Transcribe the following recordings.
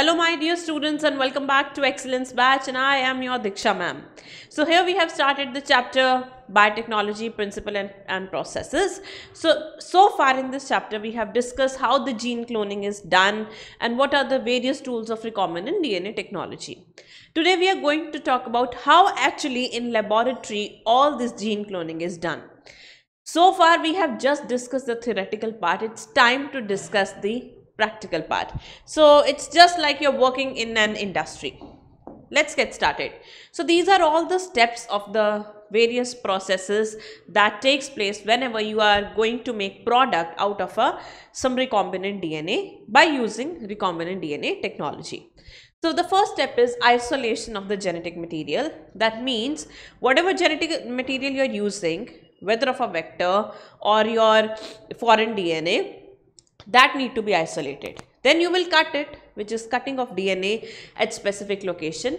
Hello my dear students and welcome back to Excellence Batch and I am your Diksha ma'am. So here we have started the chapter Biotechnology Principle and, and Processes. So, so far in this chapter we have discussed how the gene cloning is done and what are the various tools of recombinant DNA technology. Today we are going to talk about how actually in laboratory all this gene cloning is done. So far we have just discussed the theoretical part. It's time to discuss the practical part. So it's just like you're working in an industry. Let's get started. So these are all the steps of the various processes that takes place whenever you are going to make product out of a some recombinant DNA by using recombinant DNA technology. So the first step is isolation of the genetic material. That means whatever genetic material you're using, whether of a vector or your foreign DNA, that need to be isolated. Then you will cut it which is cutting of DNA at specific location.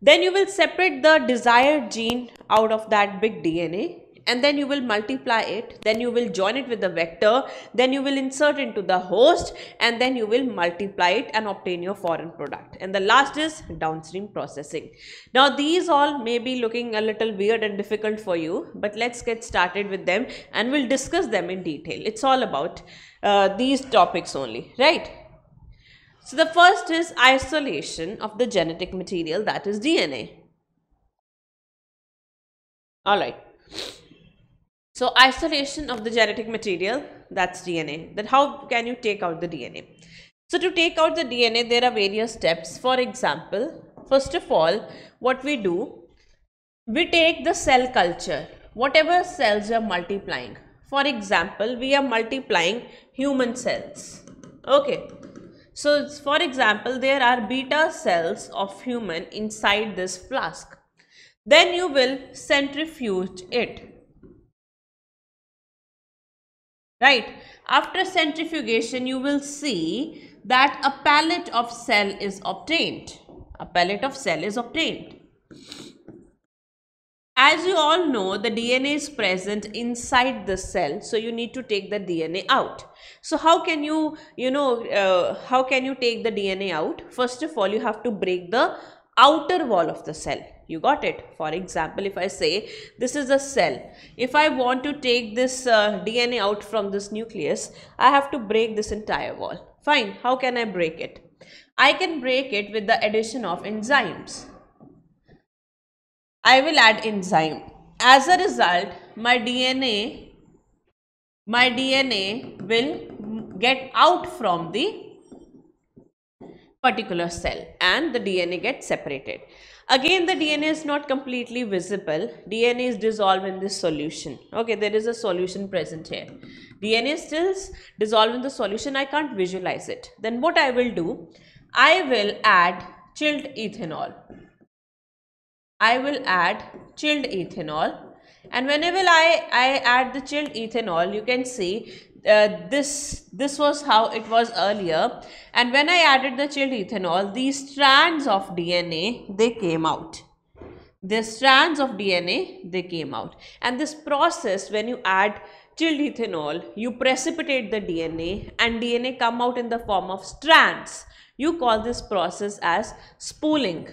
Then you will separate the desired gene out of that big DNA and then you will multiply it. Then you will join it with the vector. Then you will insert into the host and then you will multiply it and obtain your foreign product. And the last is downstream processing. Now these all may be looking a little weird and difficult for you but let's get started with them and we'll discuss them in detail. It's all about uh, these topics only right so the first is isolation of the genetic material that is DNA all right so isolation of the genetic material, that's DNA. Then how can you take out the DNA? So to take out the DNA, there are various steps. For example, first of all, what we do, we take the cell culture, whatever cells are multiplying. For example, we are multiplying human cells. Okay. So for example, there are beta cells of human inside this flask. Then you will centrifuge it right after centrifugation you will see that a pellet of cell is obtained a pellet of cell is obtained as you all know the dna is present inside the cell so you need to take the dna out. So how can you you know uh, how can you take the dna out? First of all you have to break the outer wall of the cell. You got it? For example if i say this is a cell. If i want to take this uh, dna out from this nucleus i have to break this entire wall. Fine. How can i break it? I can break it with the addition of enzymes i will add enzyme as a result my dna my dna will get out from the particular cell and the dna gets separated Again, the DNA is not completely visible. DNA is dissolved in this solution. Okay, there is a solution present here. DNA is still dissolved in the solution. I can't visualize it. Then what I will do, I will add chilled ethanol. I will add chilled ethanol. And whenever I, I add the chilled ethanol you can see uh, this this was how it was earlier. And when I added the chilled ethanol these strands of DNA they came out. The strands of DNA they came out. And this process when you add chilled ethanol you precipitate the DNA and DNA come out in the form of strands. You call this process as spooling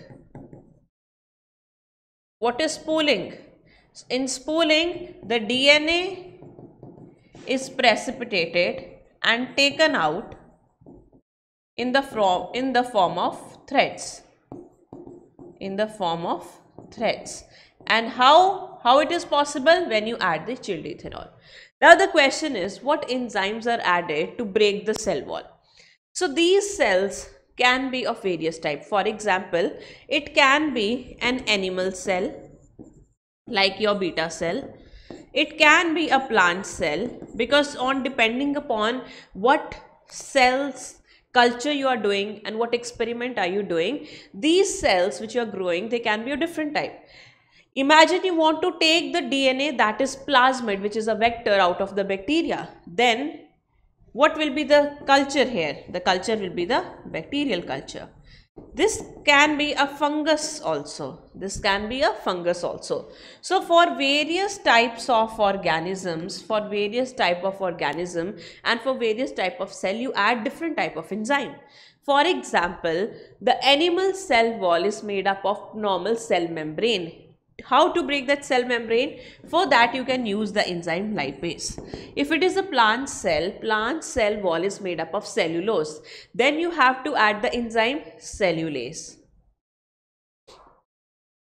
what is spooling? In spooling the DNA is precipitated and taken out in the form in the form of threads. In the form of threads. And how how it is possible when you add the chilled ethanol? Now the question is what enzymes are added to break the cell wall? So these cells can be of various type. For example it can be an animal cell like your beta cell. It can be a plant cell because on depending upon what cells culture you are doing and what experiment are you doing these cells which you are growing they can be a different type. Imagine you want to take the dna that is plasmid which is a vector out of the bacteria. Then what will be the culture here the culture will be the bacterial culture this can be a fungus also. This can be a fungus also. So for various types of organisms, for various type of organism and for various type of cell, you add different type of enzyme. For example, the animal cell wall is made up of normal cell membrane. How to break that cell membrane? For that you can use the enzyme lipase. If it is a plant cell, plant cell wall is made up of cellulose. Then you have to add the enzyme cellulase.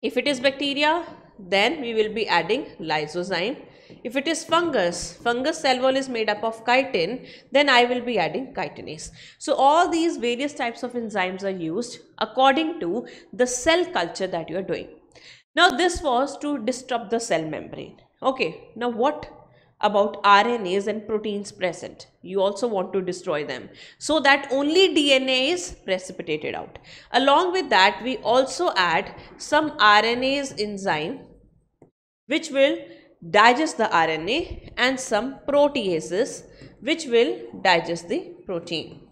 If it is bacteria, then we will be adding lysozyme. If it is fungus, fungus cell wall is made up of chitin, then I will be adding chitinase. So all these various types of enzymes are used according to the cell culture that you are doing. Now this was to disrupt the cell membrane. Okay, now what about RNAs and proteins present. You also want to destroy them so that only DNA is precipitated out. Along with that, we also add some RNase enzyme which will digest the RNA and some proteases which will digest the protein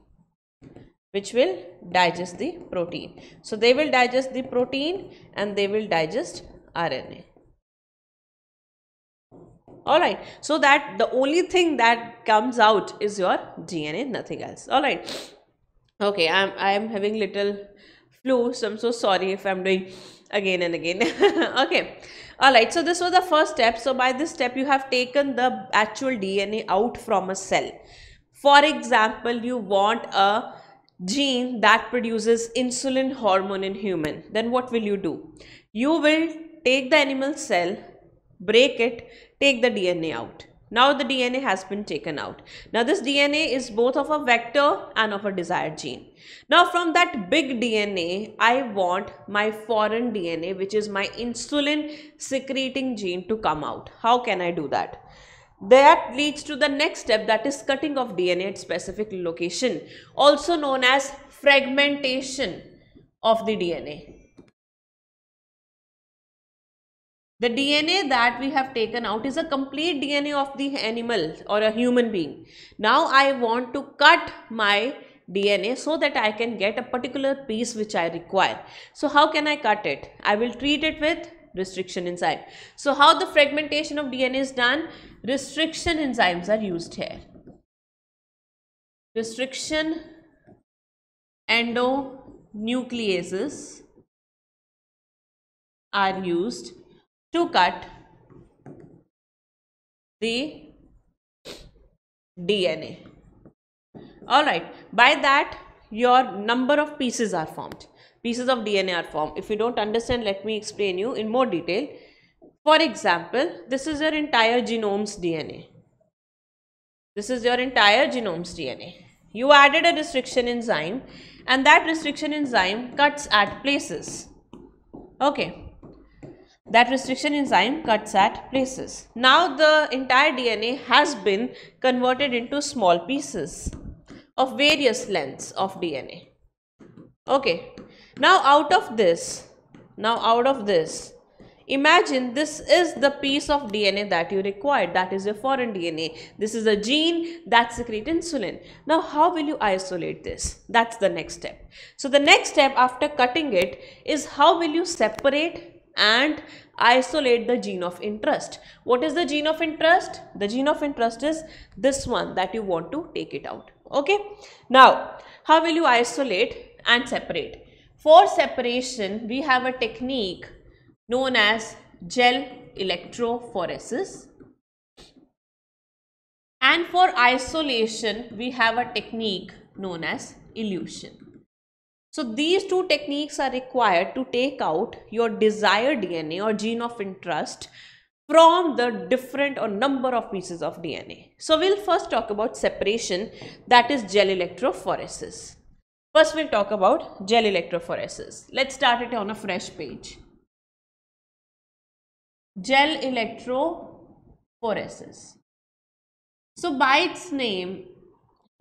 which will digest the protein. So, they will digest the protein and they will digest RNA alright so that the only thing that comes out is your dna nothing else. Alright okay i'm i'm having little flu so i'm so sorry if i'm doing again and again. Okay. Alright so this was the first step. So by this step you have taken the actual dna out from a cell. For example you want a gene that produces insulin hormone in human then what will you do you will take the animal cell break it take the DNA out. Now the DNA has been taken out. Now this DNA is both of a vector and of a desired gene. Now from that big DNA, I want my foreign DNA which is my insulin secreting gene to come out. How can I do that? That leads to the next step that is cutting of DNA at specific location also known as fragmentation of the DNA. The DNA that we have taken out is a complete DNA of the animal or a human being. Now I want to cut my DNA so that I can get a particular piece which I require. So how can I cut it? I will treat it with restriction enzyme. So how the fragmentation of DNA is done? Restriction enzymes are used here. Restriction endonucleases are used to cut the DNA. Alright, by that your number of pieces are formed. Pieces of DNA are formed. If you don't understand, let me explain you in more detail. For example, this is your entire genome's DNA. This is your entire genome's DNA. You added a restriction enzyme and that restriction enzyme cuts at places. Okay, that restriction enzyme cuts at places. Now the entire DNA has been converted into small pieces of various lengths of DNA. Okay. Now out of this, now out of this, imagine this is the piece of DNA that you required. That is your foreign DNA. This is a gene that secretes insulin. Now how will you isolate this? That's the next step. So the next step after cutting it is how will you separate and isolate the gene of interest. What is the gene of interest? The gene of interest is this one that you want to take it out. Okay. Now, how will you isolate and separate? For separation, we have a technique known as gel electrophoresis. And for isolation, we have a technique known as elution. So these two techniques are required to take out your desired DNA or gene of interest from the different or number of pieces of DNA. So we'll first talk about separation that is gel electrophoresis. First we'll talk about gel electrophoresis. Let's start it on a fresh page. Gel electrophoresis. So by its name,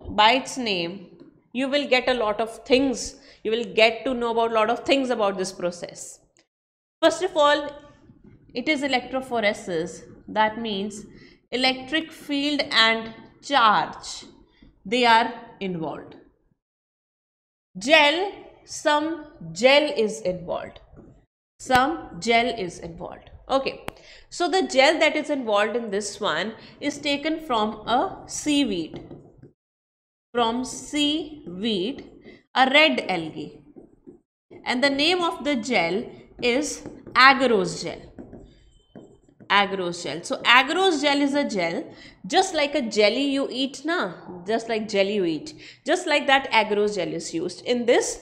by its name, you will get a lot of things you will get to know about a lot of things about this process. First of all, it is electrophoresis. That means electric field and charge, they are involved. Gel, some gel is involved. Some gel is involved. Okay. So the gel that is involved in this one is taken from a seaweed. From seaweed a red algae. And the name of the gel is agarose gel. Agarose gel. So agarose gel is a gel just like a jelly you eat na just like jelly you eat just like that agarose gel is used in this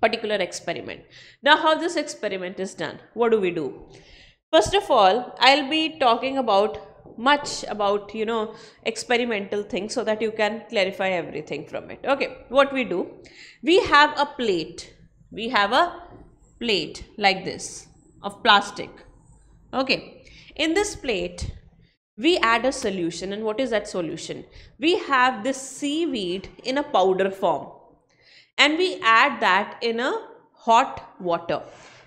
particular experiment. Now how this experiment is done? What do we do? First of all, I'll be talking about much about you know experimental things so that you can clarify everything from it okay what we do we have a plate we have a plate like this of plastic okay in this plate we add a solution and what is that solution we have this seaweed in a powder form and we add that in a hot water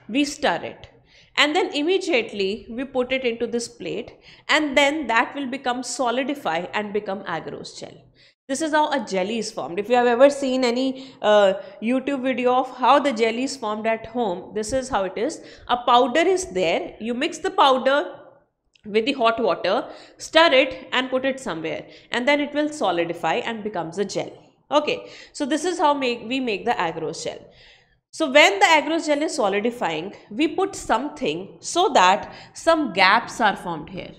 we stir it and then immediately we put it into this plate and then that will become solidify and become agarose gel. This is how a jelly is formed. If you have ever seen any uh, YouTube video of how the jelly is formed at home, this is how it is. A powder is there. You mix the powder with the hot water, stir it and put it somewhere and then it will solidify and becomes a gel. Okay, so this is how make, we make the agarose gel. So when the agarose gel is solidifying, we put something so that some gaps are formed here.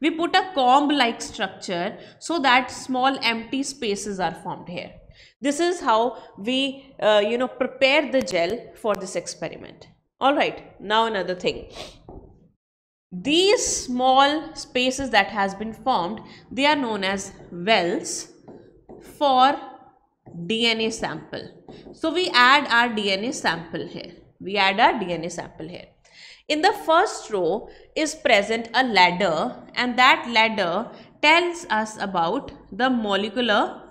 We put a comb like structure so that small empty spaces are formed here. This is how we uh, you know prepare the gel for this experiment. Alright, now another thing. These small spaces that has been formed, they are known as wells for DNA sample. So we add our DNA sample here. We add our DNA sample here. In the first row is present a ladder and that ladder tells us about the molecular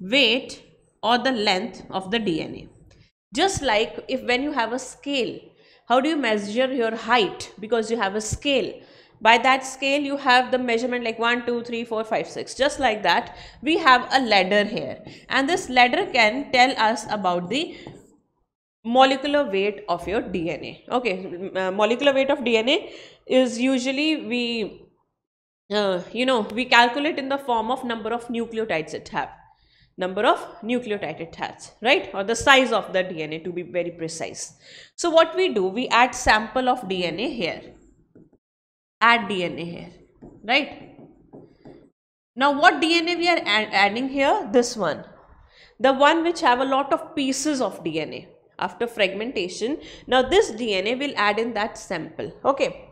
weight or the length of the DNA. Just like if when you have a scale, how do you measure your height? Because you have a scale. By that scale you have the measurement like 1 2 3 4 5 6 just like that we have a ladder here. And this ladder can tell us about the molecular weight of your DNA okay uh, molecular weight of DNA is usually we uh, you know we calculate in the form of number of nucleotides it have number of nucleotide it has right or the size of the DNA to be very precise so what we do we add sample of DNA here add DNA here, right? Now what DNA we are add adding here? This one. The one which have a lot of pieces of DNA after fragmentation. Now this DNA will add in that sample, okay?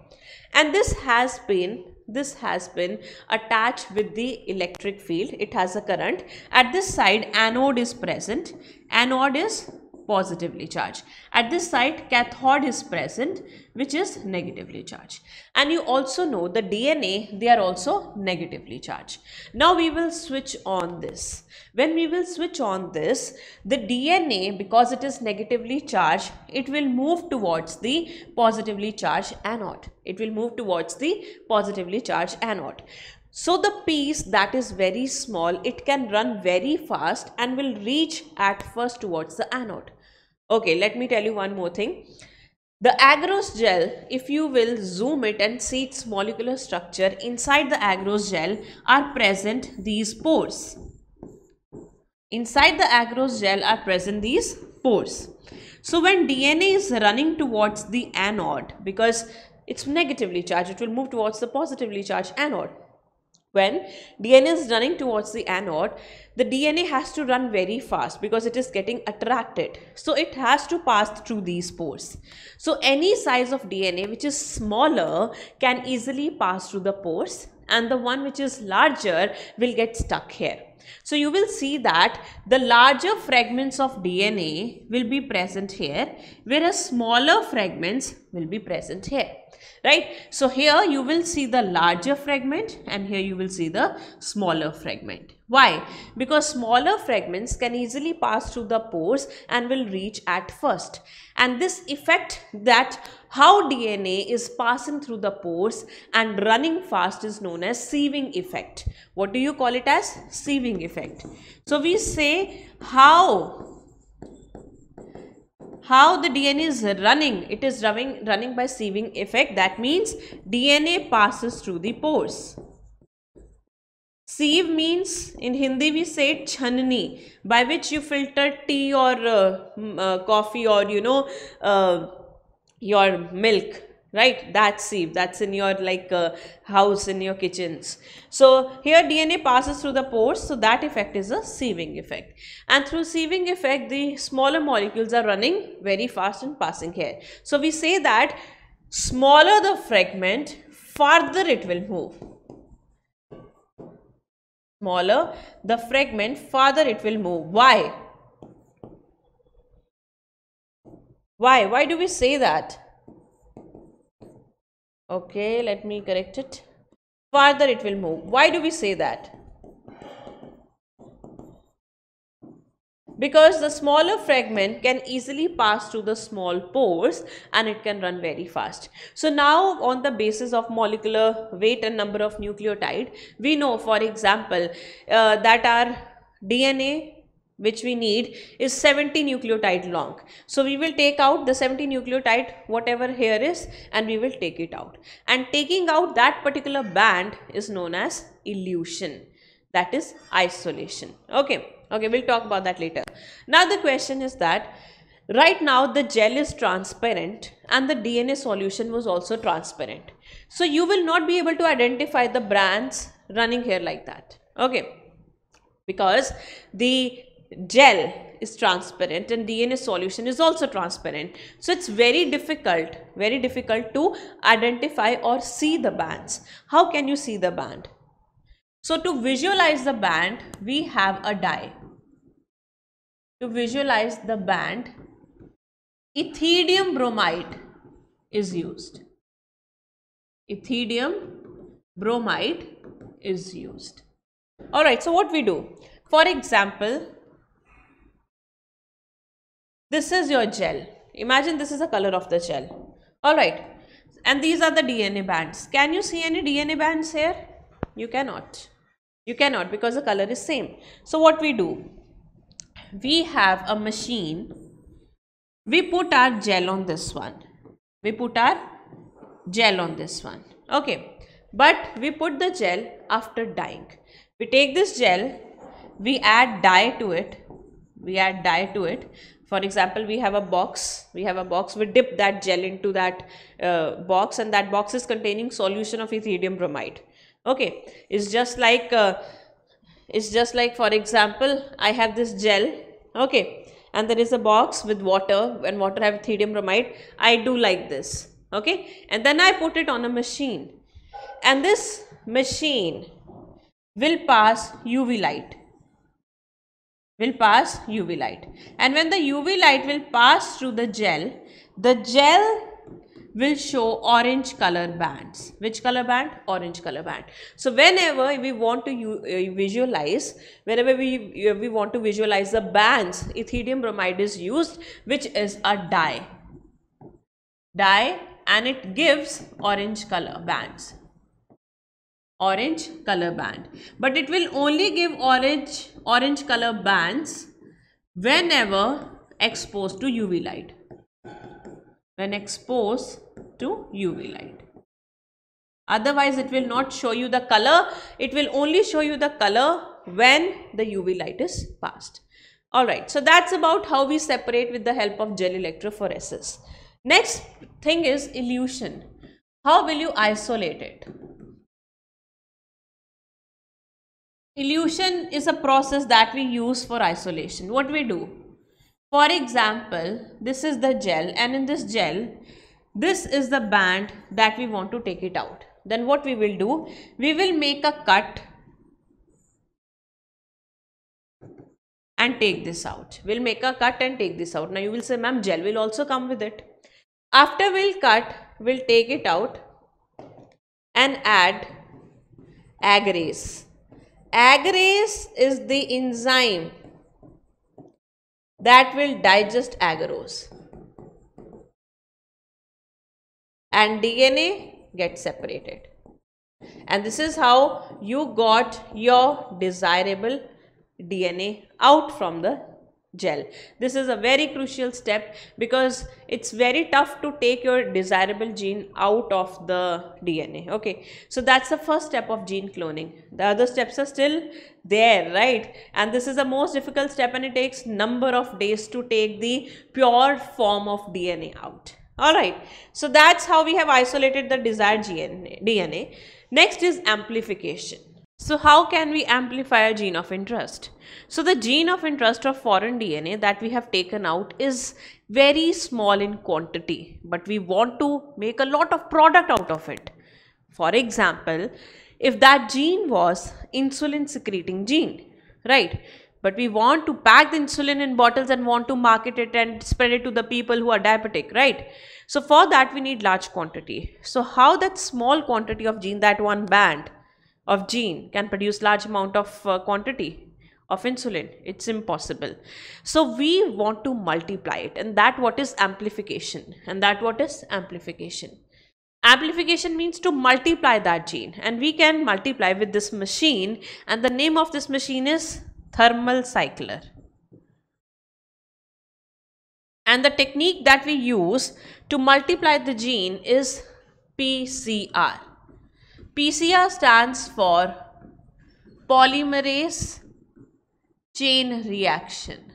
And this has been this has been attached with the electric field. It has a current. At this side anode is present. Anode is positively charged. At this site, cathode is present, which is negatively charged. And you also know the DNA, they are also negatively charged. Now we will switch on this. When we will switch on this, the DNA, because it is negatively charged, it will move towards the positively charged anode. It will move towards the positively charged anode. So the piece that is very small, it can run very fast and will reach at first towards the anode. Okay, let me tell you one more thing. The agarose gel, if you will zoom it and see its molecular structure, inside the agarose gel are present these pores. Inside the agarose gel are present these pores. So when DNA is running towards the anode, because it's negatively charged, it will move towards the positively charged anode. When DNA is running towards the anode, the DNA has to run very fast because it is getting attracted. So it has to pass through these pores. So any size of DNA which is smaller can easily pass through the pores and the one which is larger will get stuck here. So you will see that the larger fragments of DNA will be present here whereas smaller fragments will be present here right? So here you will see the larger fragment and here you will see the smaller fragment. Why? Because smaller fragments can easily pass through the pores and will reach at first. And this effect that how DNA is passing through the pores and running fast is known as sieving effect. What do you call it as? Sieving effect. So we say how how the DNA is running. It is running, running by sieving effect. That means DNA passes through the pores. Sieve means in Hindi we say channi by which you filter tea or uh, uh, coffee or you know uh, your milk right? That sieve that's in your like uh, house in your kitchens. So here dna passes through the pores so that effect is a sieving effect. And through sieving effect the smaller molecules are running very fast and passing here so we say that smaller the fragment farther it will move. Smaller the fragment farther it will move. Why? Why? Why do we say that okay let me correct it. Farther it will move. Why do we say that? Because the smaller fragment can easily pass through the small pores and it can run very fast. So now on the basis of molecular weight and number of nucleotide, we know for example uh, that our DNA which we need is 70 nucleotide long. So we will take out the 70 nucleotide whatever here is and we will take it out. And taking out that particular band is known as elution that is isolation. Okay, okay we'll talk about that later. Now the question is that right now the gel is transparent and the DNA solution was also transparent. So you will not be able to identify the brands running here like that. Okay, because the gel is transparent and DNA solution is also transparent. So it's very difficult, very difficult to identify or see the bands. How can you see the band? So to visualize the band, we have a dye. To visualize the band, ethidium bromide is used. Ethidium bromide is used. Alright, so what we do? For example, this is your gel. Imagine this is the color of the gel. Alright. And these are the DNA bands. Can you see any DNA bands here? You cannot. You cannot because the color is same. So what we do? We have a machine. We put our gel on this one. We put our gel on this one. Okay. But we put the gel after dyeing. We take this gel. We add dye to it. We add dye to it for example we have a box. We have a box. We dip that gel into that uh, box and that box is containing solution of ethidium bromide. Okay. It's just like uh, it's just like for example i have this gel. Okay. And there is a box with water. And water have ethidium bromide i do like this. Okay. And then i put it on a machine. And this machine will pass uv light will pass UV light. And when the UV light will pass through the gel, the gel will show orange color bands. Which color band? Orange color band. So whenever we want to uh, visualize, whenever we, uh, we want to visualize the bands, ethidium bromide is used, which is a dye. Dye and it gives orange color bands orange color band. But it will only give orange orange color bands whenever exposed to UV light. When exposed to UV light. Otherwise it will not show you the color. It will only show you the color when the UV light is passed. Alright so that's about how we separate with the help of gel electrophoresis. Next thing is elution how will you isolate it Elution is a process that we use for isolation. What we do? For example, this is the gel and in this gel, this is the band that we want to take it out. Then what we will do? We will make a cut and take this out. We'll make a cut and take this out. Now you will say, ma'am, gel will also come with it. After we'll cut, we'll take it out and add agarase Agarase is the enzyme that will digest agarose. And DNA gets separated. And this is how you got your desirable DNA out from the gel. This is a very crucial step because it's very tough to take your desirable gene out of the DNA. Okay, so that's the first step of gene cloning. The other steps are still there, right? And this is the most difficult step and it takes number of days to take the pure form of DNA out. Alright, so that's how we have isolated the desired DNA. Next is amplification. So how can we amplify a gene of interest? So the gene of interest of foreign DNA that we have taken out is very small in quantity, but we want to make a lot of product out of it. For example, if that gene was insulin secreting gene, right? But we want to pack the insulin in bottles and want to market it and spread it to the people who are diabetic, right? So for that we need large quantity. So how that small quantity of gene, that one band, of gene can produce large amount of uh, quantity of insulin. It's impossible. So we want to multiply it and that what is amplification and that what is amplification. Amplification means to multiply that gene and we can multiply with this machine and the name of this machine is thermal cycler. And the technique that we use to multiply the gene is PCR PCR stands for polymerase chain reaction.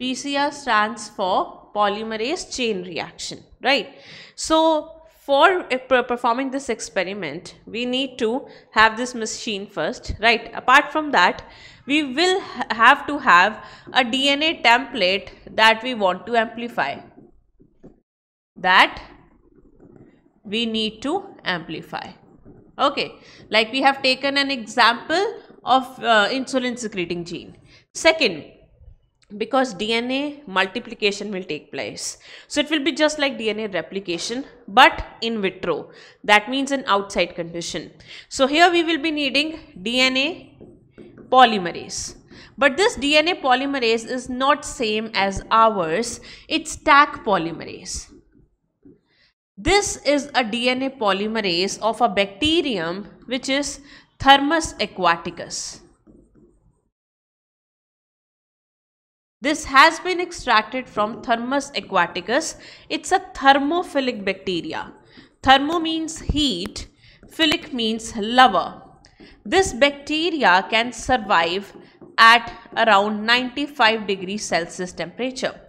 PCR stands for polymerase chain reaction, right? So for performing this experiment, we need to have this machine first, right? Apart from that, we will have to have a DNA template that we want to amplify. That we need to amplify. Okay, like we have taken an example of uh, insulin secreting gene. Second, because DNA multiplication will take place. So it will be just like DNA replication but in vitro. That means an outside condition. So here we will be needing DNA polymerase. But this DNA polymerase is not same as ours. It's Taq polymerase. This is a DNA polymerase of a bacterium which is Thermus aquaticus. This has been extracted from Thermus aquaticus. It's a thermophilic bacteria. Thermo means heat, philic means lover. This bacteria can survive at around 95 degrees Celsius temperature.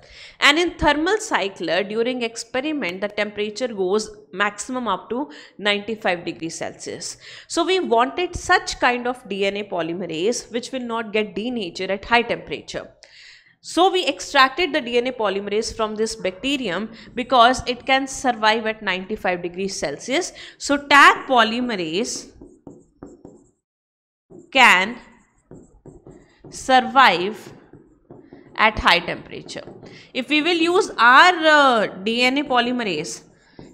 And in thermal cycler, during experiment, the temperature goes maximum up to 95 degrees Celsius. So we wanted such kind of DNA polymerase which will not get denatured at high temperature. So we extracted the DNA polymerase from this bacterium because it can survive at 95 degrees Celsius. So Taq polymerase can survive at high temperature. If we will use our uh, DNA polymerase,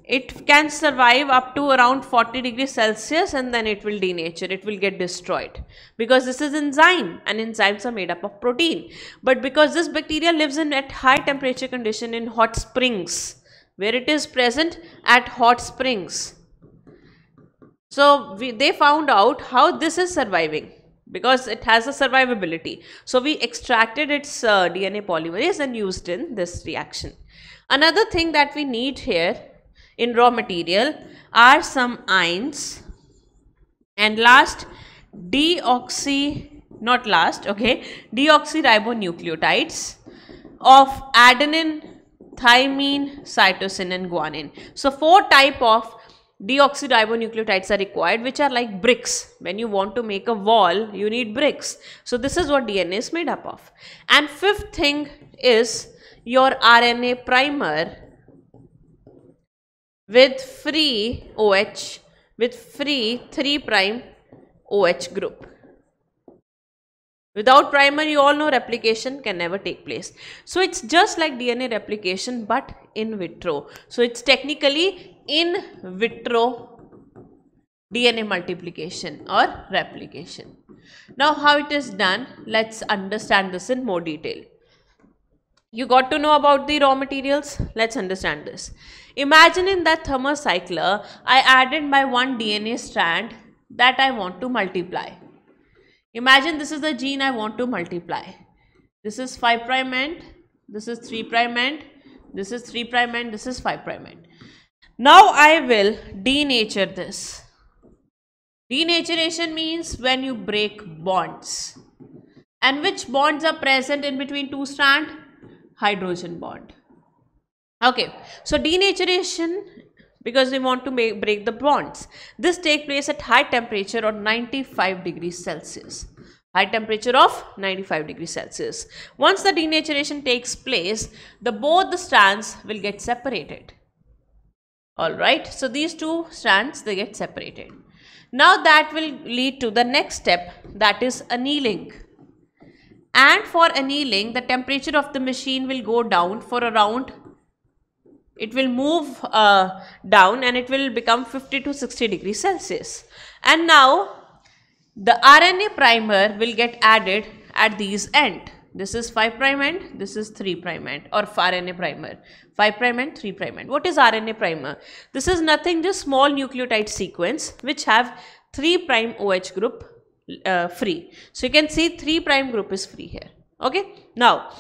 it can survive up to around 40 degrees Celsius and then it will denature, it will get destroyed because this is enzyme and enzymes are made up of protein. But because this bacteria lives in at high temperature condition in hot springs where it is present at hot springs. So we, they found out how this is surviving because it has a survivability. So we extracted its uh, DNA polymerase and used in this reaction. Another thing that we need here in raw material are some ions and last deoxy not last okay deoxyribonucleotides of adenine thymine cytosine and guanine so four type of deoxyribonucleotides are required which are like bricks when you want to make a wall you need bricks so this is what dna is made up of and fifth thing is your rna primer with free oh with free 3 prime oh group Without primer, you all know replication can never take place. So it's just like DNA replication but in vitro. So it's technically in vitro DNA multiplication or replication. Now how it is done, let's understand this in more detail. You got to know about the raw materials? Let's understand this. Imagine in that thermocycler, I added my one DNA strand that I want to multiply. Imagine this is the gene I want to multiply. this is 5 prime end this is 3 prime end this is 3 prime end this is 5 prime end now i will denature this. Denaturation means when you break bonds. And which bonds are present in between two strand? Hydrogen bond. Okay so denaturation because we want to make, break the bonds. This take place at high temperature or 95 degrees celsius. High temperature of 95 degrees Celsius. Once the denaturation takes place, the both the strands will get separated. Alright, so these two strands they get separated. Now that will lead to the next step that is annealing. And for annealing, the temperature of the machine will go down for around it will move uh, down and it will become 50 to 60 degrees Celsius. And now the RNA primer will get added at these end. This is 5 prime end, this is 3 prime end or RNA primer. 5 prime end, 3 prime end. What is RNA primer? This is nothing just small nucleotide sequence which have 3 prime OH group uh, free. So you can see 3 prime group is free here. Okay. Now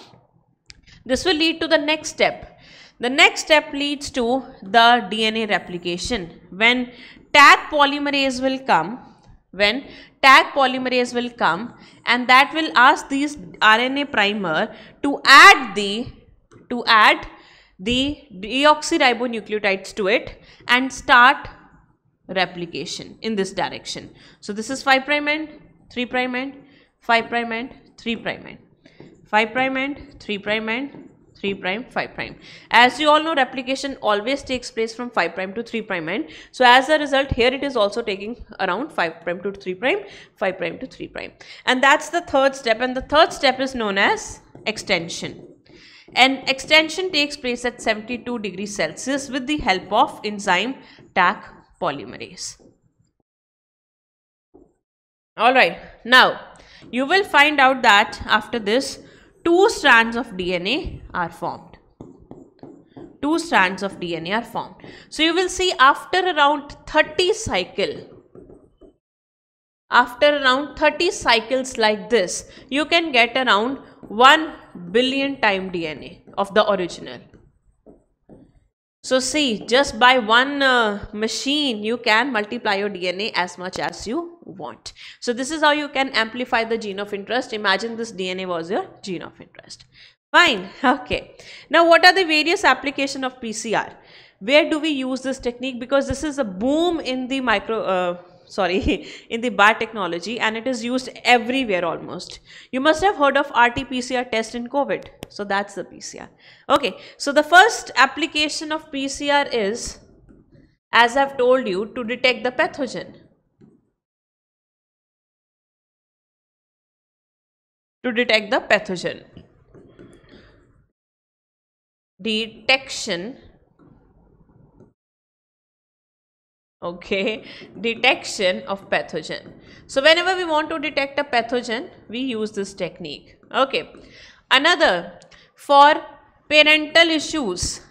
this will lead to the next step. The next step leads to the DNA replication. When Taq polymerase will come, when Taq polymerase will come and that will ask these RNA primer to add the to add the deoxyribonucleotides to it and start replication in this direction. So this is 5 prime end, 3 prime end, 5 prime end, 3 prime end, 5 prime end, 3 prime end, 3 prime 5 prime. As you all know replication always takes place from 5 prime to 3 prime end. So as a result here it is also taking around 5 prime to 3 prime 5 prime to 3 prime. And that's the third step. And the third step is known as extension. And extension takes place at 72 degrees celsius with the help of enzyme Taq polymerase. All right. Now you will find out that after this two strands of DNA are formed. Two strands of DNA are formed. So you will see after around 30 cycle, after around 30 cycles like this, you can get around 1 billion time DNA of the original. So see, just by one uh, machine, you can multiply your DNA as much as you want. So this is how you can amplify the gene of interest. Imagine this DNA was your gene of interest. Fine. Okay. Now, what are the various application of PCR? Where do we use this technique? Because this is a boom in the micro, uh, sorry, in the biotechnology and it is used everywhere almost. You must have heard of RT-PCR test in COVID. So that's the PCR. Okay, so the first application of PCR is, as I've told you, to detect the pathogen. To detect the pathogen. Detection. Okay. Detection of pathogen. So whenever we want to detect a pathogen we use this technique. Okay. Another for parental issues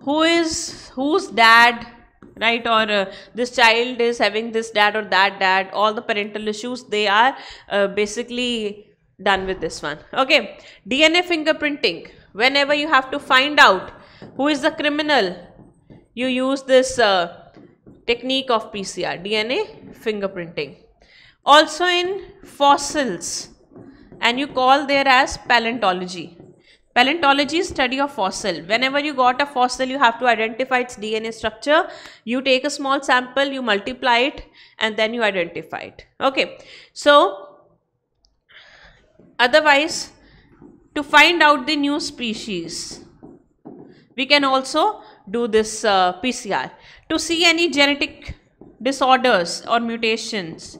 who is whose dad right or uh, this child is having this dad or that dad all the parental issues they are uh, basically done with this one okay dna fingerprinting whenever you have to find out who is the criminal you use this uh, technique of PCR, DNA fingerprinting. Also in fossils and you call there as paleontology. Paleontology is study of fossil. Whenever you got a fossil, you have to identify its DNA structure. You take a small sample, you multiply it and then you identify it. Okay. So, otherwise, to find out the new species, we can also do this uh, PCR to see any genetic disorders or mutations.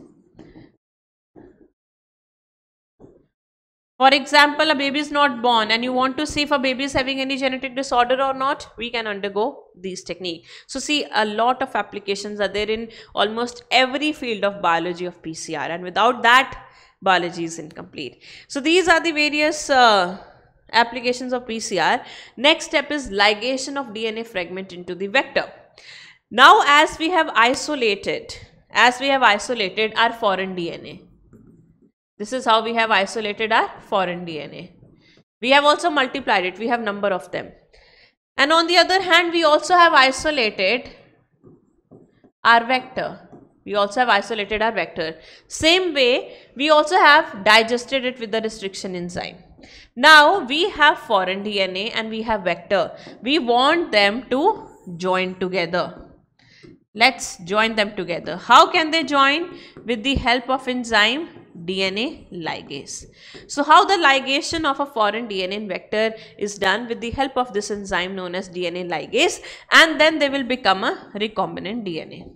For example, a baby is not born and you want to see if a baby is having any genetic disorder or not, we can undergo these technique. So see a lot of applications are there in almost every field of biology of PCR and without that biology is incomplete. So these are the various uh, applications of PCR. Next step is ligation of DNA fragment into the vector. Now as we have isolated, as we have isolated our foreign DNA, This is how we have isolated our foreign DNA. We have also multiplied it. We have number of them. And on the other hand, we also have isolated our vector. We also have isolated our vector. Same way, we also have digested it with the restriction enzyme. Now, we have foreign DNA and we have vector. We want them to join together. Let's join them together. How can they join? With the help of enzyme DNA ligase. So how the ligation of a foreign DNA vector is done with the help of this enzyme known as DNA ligase and then they will become a recombinant DNA.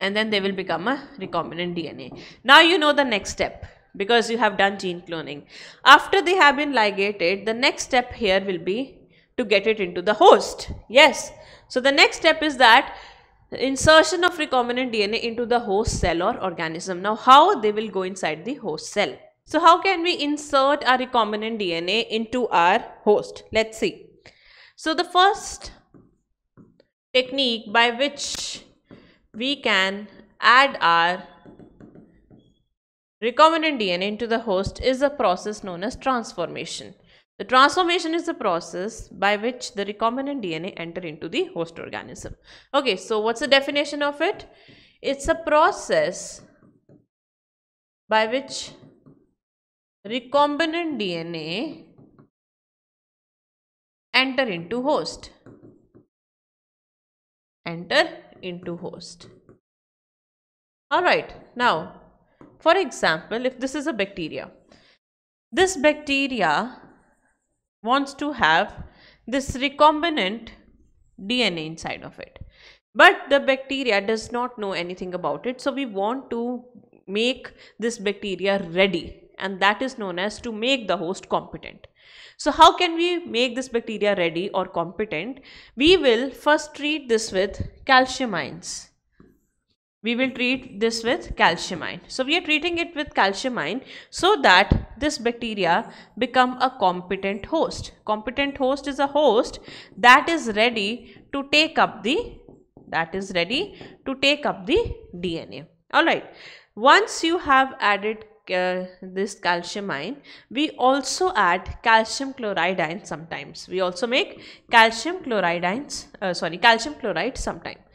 And then they will become a recombinant DNA. Now you know the next step because you have done gene cloning. After they have been ligated, the next step here will be to get it into the host. Yes. So the next step is that insertion of recombinant DNA into the host cell or organism. Now how they will go inside the host cell. So how can we insert our recombinant DNA into our host? Let's see. So the first technique by which we can add our recombinant DNA into the host is a process known as transformation. The transformation is the process by which the recombinant DNA enter into the host organism. Okay, so what's the definition of it? It's a process by which recombinant DNA enter into host. Enter into host. Alright, now for example, if this is a bacteria, this bacteria wants to have this recombinant DNA inside of it. But the bacteria does not know anything about it. So we want to make this bacteria ready and that is known as to make the host competent. So how can we make this bacteria ready or competent? We will first treat this with calcium ions we will treat this with calcium ion. So we are treating it with calcium ion so that this bacteria become a competent host. Competent host is a host that is ready to take up the that is ready to take up the DNA. Alright. Once you have added uh, this calcium ion, we also add calcium chloride sometimes. We also make calcium chloride uh, sorry, calcium chloride sometimes.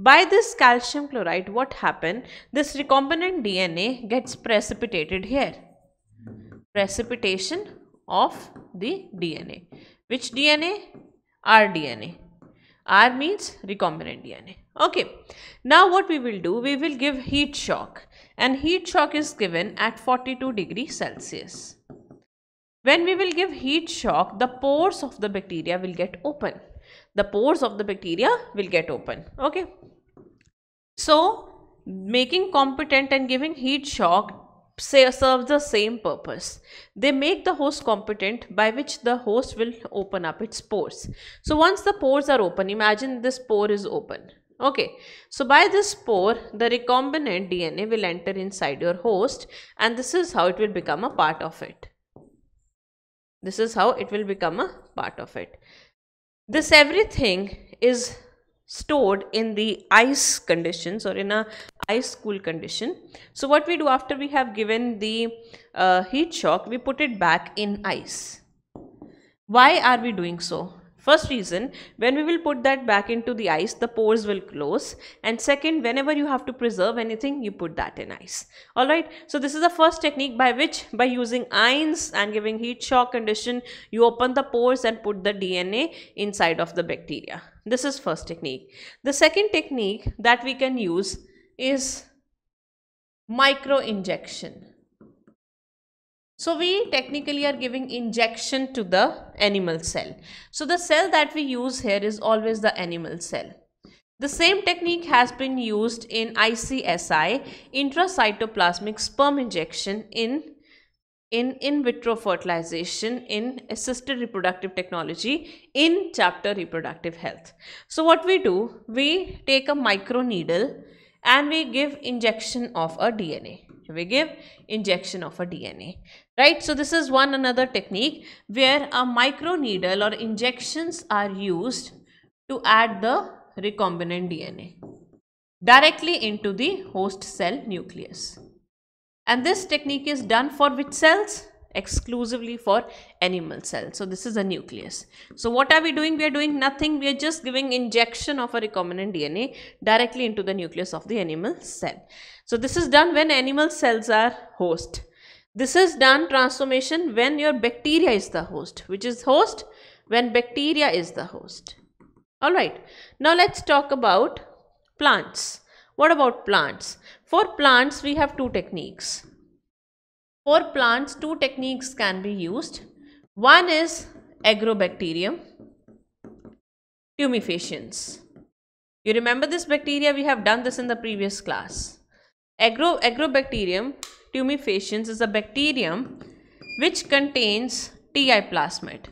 By this calcium chloride, what happened? This recombinant DNA gets precipitated here. Precipitation of the DNA. Which DNA? rDNA. R means recombinant DNA. Okay. Now what we will do? We will give heat shock. And heat shock is given at 42 degrees Celsius. When we will give heat shock, the pores of the bacteria will get open the pores of the bacteria will get open okay? So making competent and giving heat shock say serves the same purpose. They make the host competent by which the host will open up its pores. So once the pores are open imagine this pore is open okay? So by this pore the recombinant dna will enter inside your host and this is how it will become a part of it. This is how it will become a part of it this everything is stored in the ice conditions or in a ice cool condition. So what we do after we have given the uh, heat shock, we put it back in ice. Why are we doing so? First reason, when we will put that back into the ice, the pores will close. And second, whenever you have to preserve anything, you put that in ice. Alright, so this is the first technique by which, by using ions and giving heat shock condition, you open the pores and put the DNA inside of the bacteria. This is first technique. The second technique that we can use is micro injection. So we technically are giving injection to the animal cell. So the cell that we use here is always the animal cell. The same technique has been used in ICSI, intracytoplasmic sperm injection in in in vitro fertilization in assisted reproductive technology in chapter reproductive health. So what we do, we take a micro needle and we give injection of a DNA we give injection of a DNA right so this is one another technique where a micro needle or injections are used to add the recombinant DNA directly into the host cell nucleus And this technique is done for which cells? exclusively for animal cells. So this is a nucleus. So what are we doing? We are doing nothing. We are just giving injection of a recombinant DNA directly into the nucleus of the animal cell. So this is done when animal cells are host. This is done transformation when your bacteria is the host. Which is host? When bacteria is the host. Alright. Now let's talk about plants. What about plants? For plants, we have two techniques. For plants, two techniques can be used. One is agrobacterium tumefaciens. You remember this bacteria? We have done this in the previous class. Agro, agrobacterium tumefaciens is a bacterium which contains TI plasmid.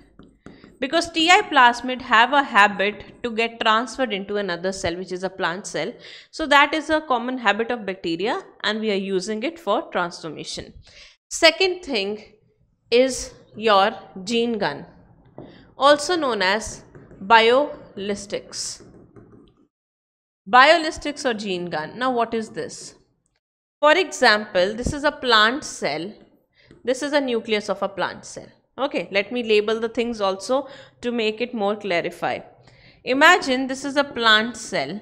Because TI plasmid have a habit to get transferred into another cell which is a plant cell. So that is a common habit of bacteria and we are using it for transformation. Second thing is your gene gun, also known as biolistics. Biolistics or gene gun. Now what is this? For example, this is a plant cell. This is a nucleus of a plant cell. Okay, let me label the things also to make it more clarify. Imagine this is a plant cell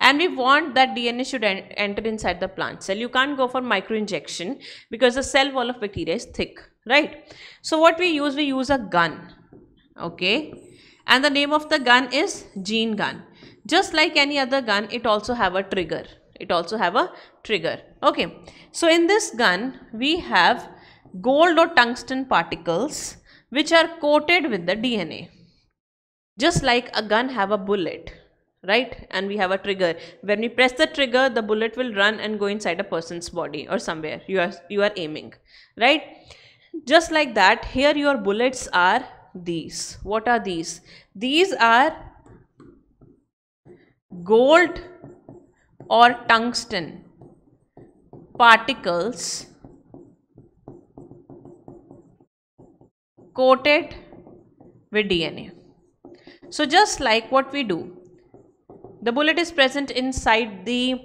and we want that DNA should en enter inside the plant cell. You can't go for microinjection because the cell wall of bacteria is thick, right? So what we use, we use a gun, okay? And the name of the gun is gene gun. Just like any other gun, it also have a trigger. It also have a trigger, okay? So in this gun, we have gold or tungsten particles which are coated with the DNA. Just like a gun have a bullet, right? And we have a trigger. When we press the trigger the bullet will run and go inside a person's body or somewhere. You are you are aiming right? Just like that here your bullets are these. What are these? These are gold or tungsten particles coated with DNA. So just like what we do, the bullet is present inside the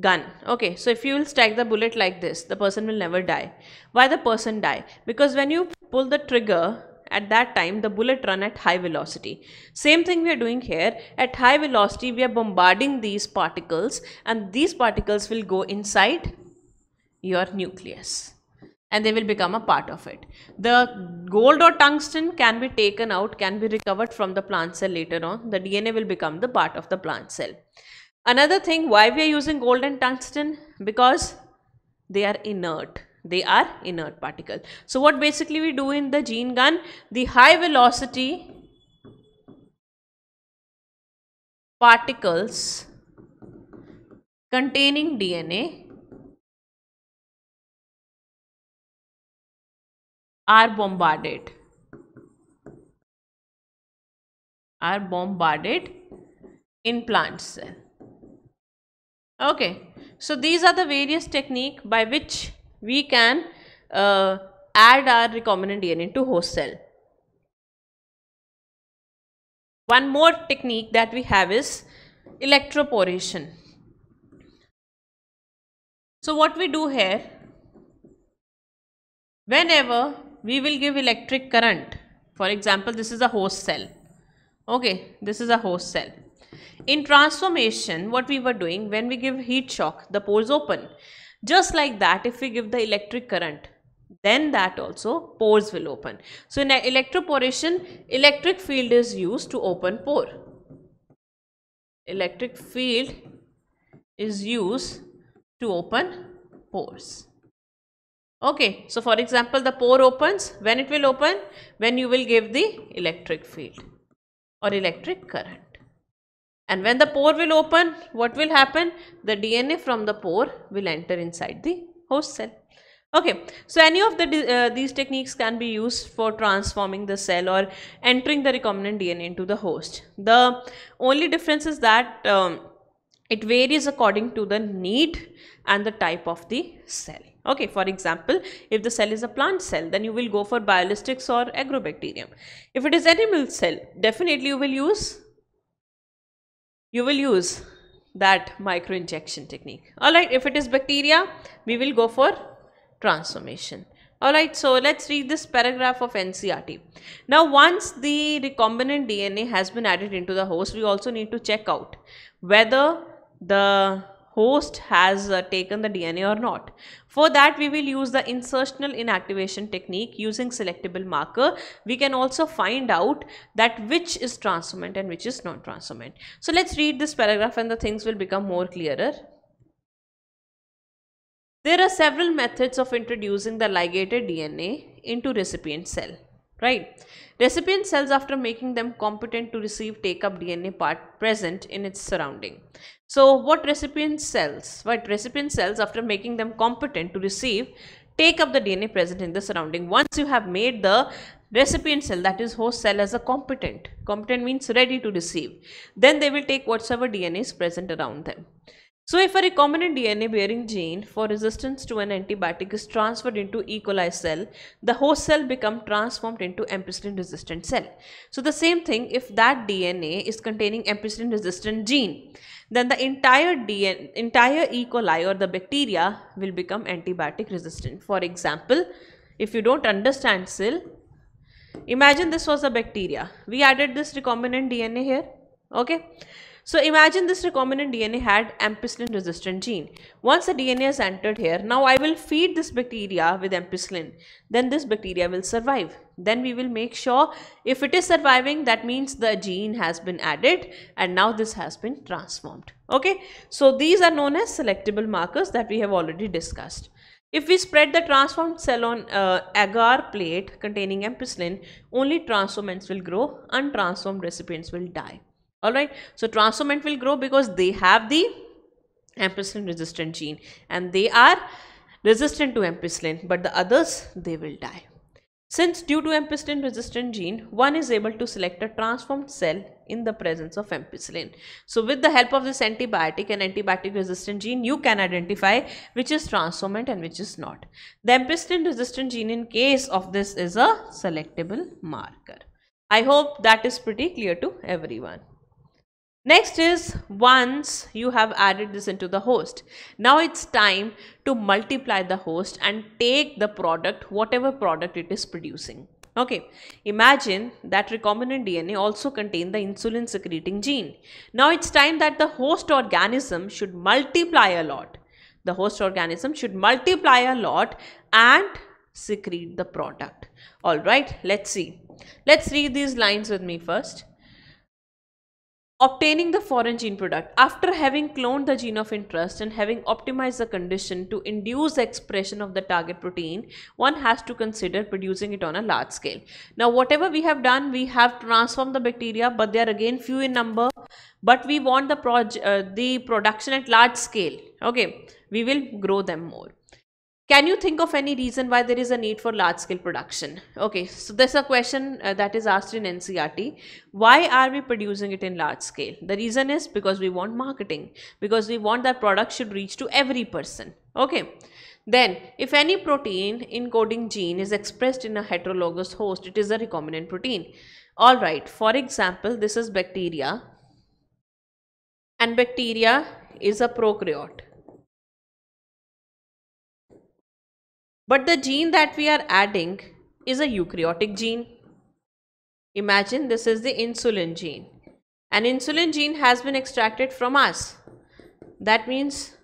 gun. Okay so if you will strike the bullet like this the person will never die. Why the person die? Because when you pull the trigger at that time the bullet run at high velocity same thing we are doing here at high velocity we are bombarding these particles and these particles will go inside your nucleus and they will become a part of it. The gold or tungsten can be taken out, can be recovered from the plant cell later on. The DNA will become the part of the plant cell. Another thing, why we are using gold and tungsten? Because they are inert. They are inert particles. So what basically we do in the gene gun, the high velocity particles containing DNA are bombarded. Are bombarded in plant cell. Okay. So these are the various technique by which we can uh, add our recombinant DNA to host cell one more technique that we have is electroporation so what we do here whenever we will give electric current. For example, this is a host cell. Okay, this is a host cell. In transformation, what we were doing, when we give heat shock, the pores open. Just like that, if we give the electric current, then that also pores will open. So in electroporation, electric field is used to open pore. Electric field is used to open pores okay so for example the pore opens when it will open when you will give the electric field or electric current and when the pore will open what will happen? The dna from the pore will enter inside the host cell. Okay so any of the uh, these techniques can be used for transforming the cell or entering the recombinant dna into the host. The only difference is that um, it varies according to the need and the type of the cell. Okay, for example, if the cell is a plant cell, then you will go for biolistics or agrobacterium. If it is animal cell, definitely you will use you will use that microinjection technique. Alright, if it is bacteria, we will go for transformation. Alright, so let's read this paragraph of NCERT. Now, once the recombinant DNA has been added into the host, we also need to check out whether the host has uh, taken the DNA or not. For that we will use the insertional inactivation technique using selectable marker. We can also find out that which is transformant and which is non-transformant. So let's read this paragraph and the things will become more clearer. There are several methods of introducing the ligated DNA into recipient cell right? Recipient cells after making them competent to receive take up dna part present in its surrounding. So what recipient cells? What recipient cells after making them competent to receive take up the dna present in the surrounding? Once you have made the recipient cell that is host cell as a competent competent means ready to receive then they will take whatsoever dna is present around them so if a recombinant DNA bearing gene for resistance to an antibiotic is transferred into E. coli cell, the host cell become transformed into ampicillin resistant cell. So the same thing if that DNA is containing ampicillin resistant gene, then the entire DNA, entire E. coli or the bacteria will become antibiotic resistant. For example, if you don't understand still, imagine this was a bacteria. We added this recombinant DNA here, okay? So imagine this recombinant DNA had ampicillin resistant gene. Once the DNA has entered here, now I will feed this bacteria with ampicillin. Then this bacteria will survive. Then we will make sure if it is surviving, that means the gene has been added and now this has been transformed. Okay. So these are known as selectable markers that we have already discussed. If we spread the transformed cell on uh, agar plate containing ampicillin, only transformants will grow, untransformed recipients will die all right so transformant will grow because they have the ampicillin resistant gene and they are resistant to ampicillin but the others they will die. Since due to ampicillin resistant gene one is able to select a transformed cell in the presence of ampicillin so with the help of this antibiotic and antibiotic resistant gene you can identify which is transformant and which is not. The ampicillin resistant gene in case of this is a selectable marker. I hope that is pretty clear to everyone Next is once you have added this into the host. Now it's time to multiply the host and take the product, whatever product it is producing. Okay, imagine that recombinant DNA also contain the insulin secreting gene. Now it's time that the host organism should multiply a lot. The host organism should multiply a lot and secrete the product. Alright, let's see. Let's read these lines with me first. Obtaining the foreign gene product. After having cloned the gene of interest and having optimized the condition to induce expression of the target protein, one has to consider producing it on a large scale. Now, whatever we have done, we have transformed the bacteria, but they are again few in number, but we want the, uh, the production at large scale. Okay, we will grow them more. Can you think of any reason why there is a need for large scale production? Okay, so there's a question uh, that is asked in NCERT. Why are we producing it in large scale? The reason is because we want marketing, because we want that product should reach to every person. Okay. Then, if any protein encoding gene is expressed in a heterologous host, it is a recombinant protein. Alright, for example, this is bacteria and bacteria is a prokaryote But the gene that we are adding is a eukaryotic gene. Imagine this is the insulin gene. An insulin gene has been extracted from us. That means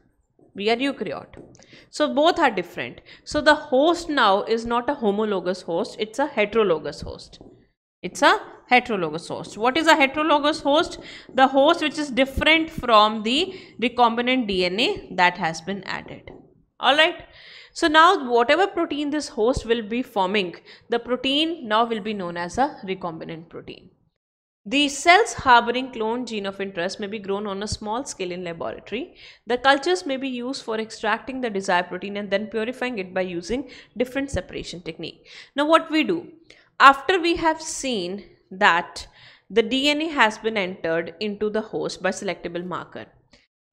we are eukaryote. So both are different. So the host now is not a homologous host, it's a heterologous host. It's a heterologous host. What is a heterologous host? The host which is different from the recombinant DNA that has been added. Alright. So now whatever protein this host will be forming, the protein now will be known as a recombinant protein. The cells harboring cloned gene of interest may be grown on a small scale in laboratory. The cultures may be used for extracting the desired protein and then purifying it by using different separation technique. Now what we do? After we have seen that the DNA has been entered into the host by selectable marker.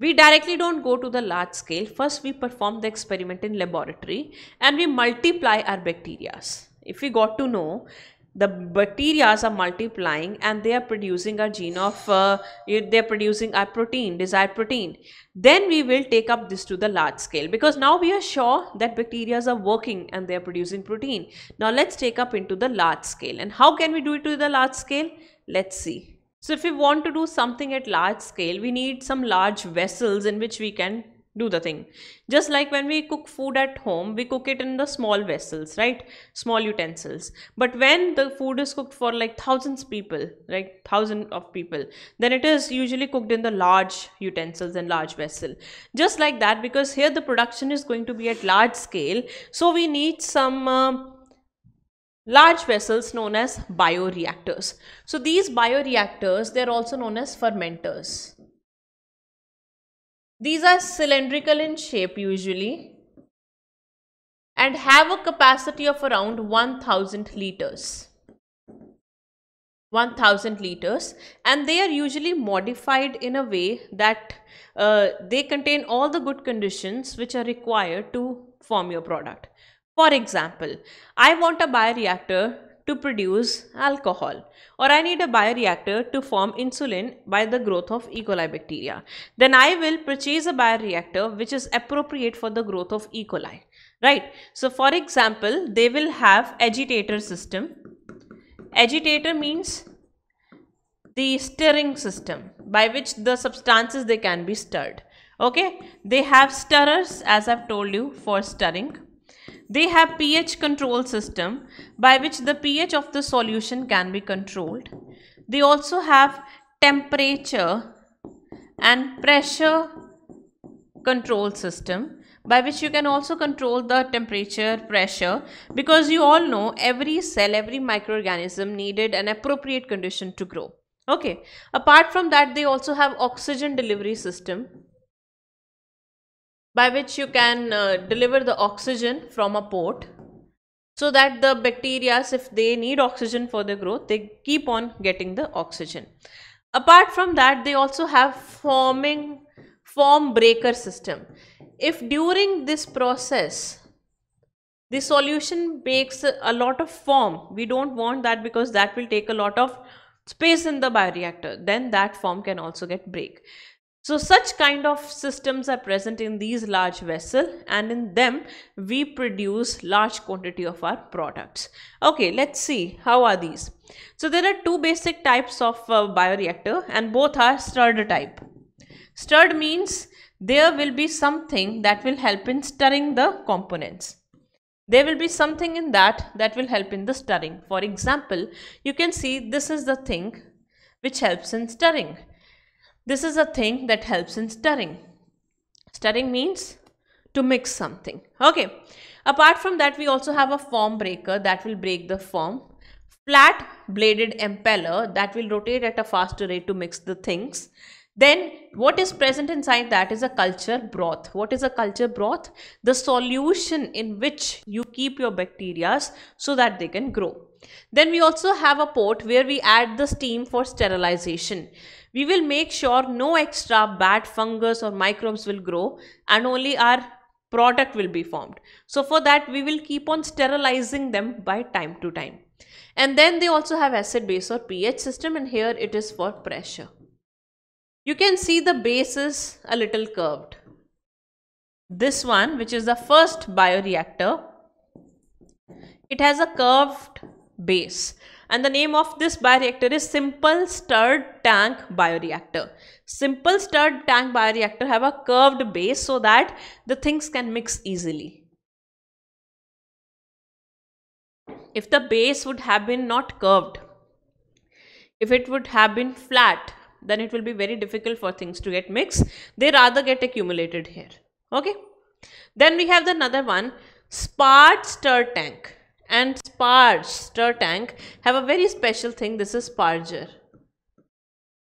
We directly don't go to the large scale. First, we perform the experiment in laboratory and we multiply our bacteria. If we got to know the bacteria are multiplying and they are producing a gene of uh, they're producing a protein desired protein. Then we will take up this to the large scale because now we are sure that bacteria are working and they are producing protein. Now let's take up into the large scale. And how can we do it to the large scale? Let's see so if we want to do something at large scale we need some large vessels in which we can do the thing. Just like when we cook food at home we cook it in the small vessels right? Small utensils. But when the food is cooked for like thousands people like thousand of people then it is usually cooked in the large utensils and large vessel. Just like that because here the production is going to be at large scale so we need some uh, large vessels known as bioreactors so these bioreactors they're also known as fermenters these are cylindrical in shape usually and have a capacity of around 1000 liters. 1000 liters and they are usually modified in a way that uh, they contain all the good conditions which are required to form your product. For example, I want a bioreactor to produce alcohol or I need a bioreactor to form insulin by the growth of E. coli bacteria. Then I will purchase a bioreactor which is appropriate for the growth of E. coli. Right. So for example, they will have agitator system. Agitator means the stirring system by which the substances they can be stirred. Okay. They have stirrers as I've told you for stirring they have pH control system by which the pH of the solution can be controlled. They also have temperature and pressure control system by which you can also control the temperature pressure because you all know every cell every microorganism needed an appropriate condition to grow okay apart from that they also have oxygen delivery system by which you can uh, deliver the oxygen from a port so that the bacteria if they need oxygen for their growth they keep on getting the oxygen. Apart from that they also have forming form breaker system. If during this process the solution makes a lot of form we don't want that because that will take a lot of space in the bioreactor then that form can also get break so such kind of systems are present in these large vessel and in them we produce large quantity of our products. Okay, let's see how are these. So there are two basic types of uh, bioreactor and both are stirred type. Stirred means there will be something that will help in stirring the components. There will be something in that that will help in the stirring. For example, you can see this is the thing which helps in stirring this is a thing that helps in stirring. Stirring means to mix something. Okay. Apart from that, we also have a form breaker that will break the form. Flat bladed impeller that will rotate at a faster rate to mix the things. Then what is present inside that is a culture broth. What is a culture broth? The solution in which you keep your bacteria so that they can grow. Then we also have a pot where we add the steam for sterilization. We will make sure no extra bad fungus or microbes will grow and only our product will be formed. So for that we will keep on sterilizing them by time to time. And then they also have acid base or pH system and here it is for pressure. You can see the base is a little curved. This one which is the first bioreactor, it has a curved base. And the name of this bioreactor is simple stirred tank bioreactor. Simple stirred tank bioreactor have a curved base so that the things can mix easily. If the base would have been not curved if it would have been flat then it will be very difficult for things to get mixed. They rather get accumulated here. Okay? Then we have the another one. Sparge stir tank. And sparge stir tank have a very special thing. This is sparger.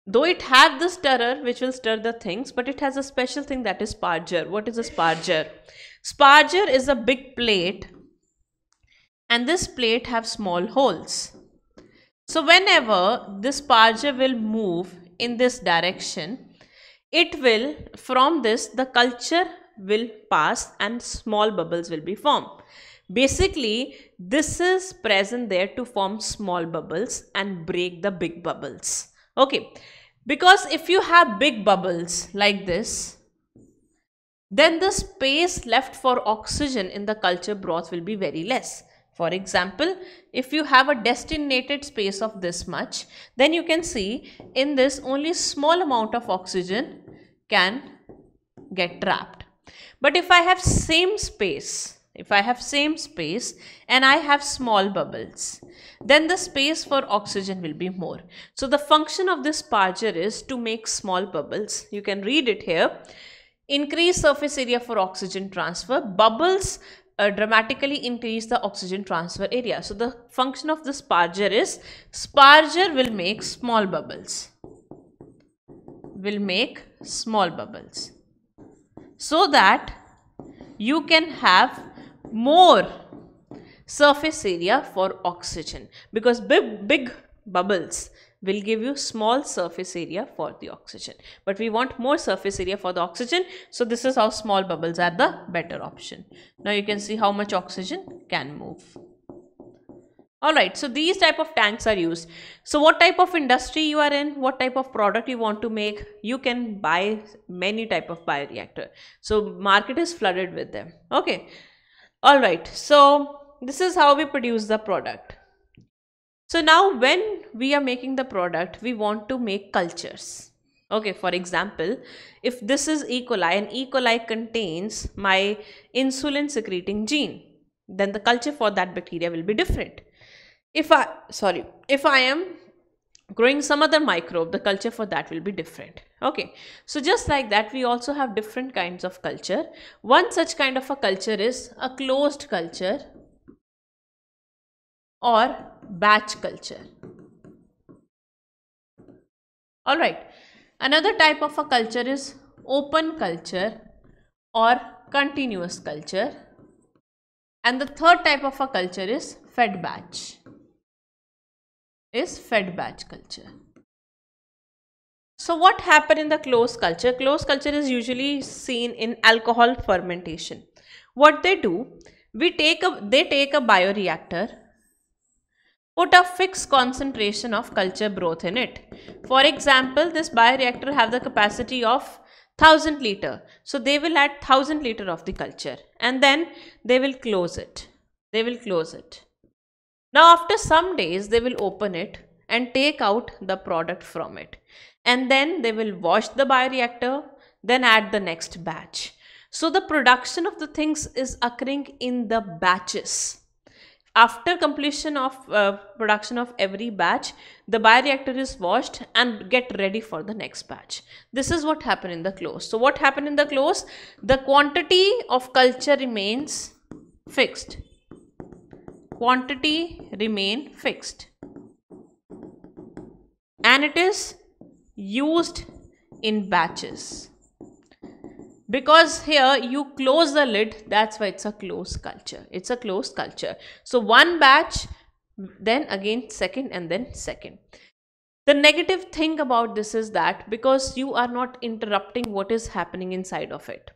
Though it have the stirrer which will stir the things but it has a special thing that is sparger. What is a sparger? Sparger is a big plate and this plate have small holes. So whenever this sparger will move in this direction it will from this the culture will pass and small bubbles will be formed Basically, this is present there to form small bubbles and break the big bubbles. Okay, because if you have big bubbles like this, then the space left for oxygen in the culture broth will be very less. For example, if you have a destinated space of this much, then you can see in this only small amount of oxygen can get trapped. But if I have same space, if I have same space and I have small bubbles, then the space for oxygen will be more. So the function of this sparger is to make small bubbles. You can read it here. Increase surface area for oxygen transfer. Bubbles uh, dramatically increase the oxygen transfer area. So the function of the sparger is sparger will make small bubbles. Will make small bubbles. So that you can have more surface area for oxygen because big, big bubbles will give you small surface area for the oxygen. But we want more surface area for the oxygen. So this is how small bubbles are the better option. Now you can see how much oxygen can move. Alright, so these type of tanks are used. So what type of industry you are in, what type of product you want to make, you can buy many type of bioreactor. So market is flooded with them. Okay. Alright, so this is how we produce the product. So now when we are making the product, we want to make cultures. Okay, for example, if this is E. coli and E. coli contains my insulin secreting gene, then the culture for that bacteria will be different. If I, sorry, if I am growing some other microbe, the culture for that will be different. Okay, so just like that, we also have different kinds of culture. One such kind of a culture is a closed culture or batch culture. Alright, another type of a culture is open culture or continuous culture. And the third type of a culture is fed batch. Is fed batch culture. So what happened in the closed culture? Closed culture is usually seen in alcohol fermentation. What they do, we take a they take a bioreactor put a fixed concentration of culture broth in it. For example, this bioreactor have the capacity of 1000 liter. So they will add 1000 liter of the culture and then they will close it. They will close it. Now after some days they will open it and take out the product from it. And then they will wash the bioreactor then add the next batch. So the production of the things is occurring in the batches after completion of uh, production of every batch, the bioreactor is washed and get ready for the next batch. This is what happened in the close. So what happened in the close? The quantity of culture remains fixed. Quantity remain fixed. And it is used in batches because here you close the lid that's why it's a closed culture. It's a closed culture. So one batch then again second and then second. The negative thing about this is that because you are not interrupting what is happening inside of it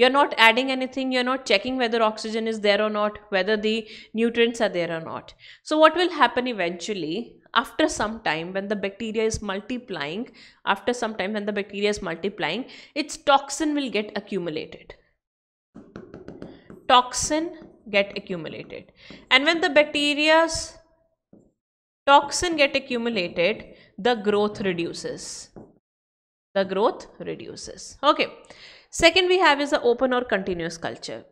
you're not adding anything you're not checking whether oxygen is there or not whether the nutrients are there or not. So what will happen eventually after some time when the bacteria is multiplying after some time when the bacteria is multiplying its toxin will get accumulated. Toxin get accumulated. And when the bacteria's toxin get accumulated the growth reduces. The growth reduces. Okay second we have is the open or continuous culture